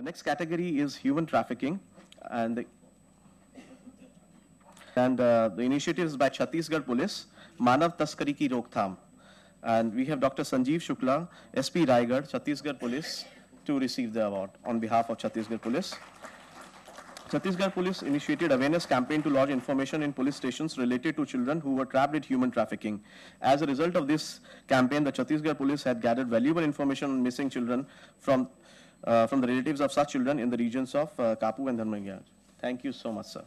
The next category is human trafficking, and the, and uh, the initiative is by Chhattisgarh Police, Manav Taskari Ki Roktham. And we have Dr. Sanjeev Shukla, SP Raigarh, Chhattisgarh Police, to receive the award on behalf of Chhattisgarh Police. Chhattisgarh Police initiated awareness campaign to lodge information in police stations related to children who were trapped in human trafficking. As a result of this campaign, the Chhattisgarh Police had gathered valuable information on missing children from, uh, from the relatives of such children in the regions of uh, Kapu and Dharamjaygarh. Thank you so much, sir.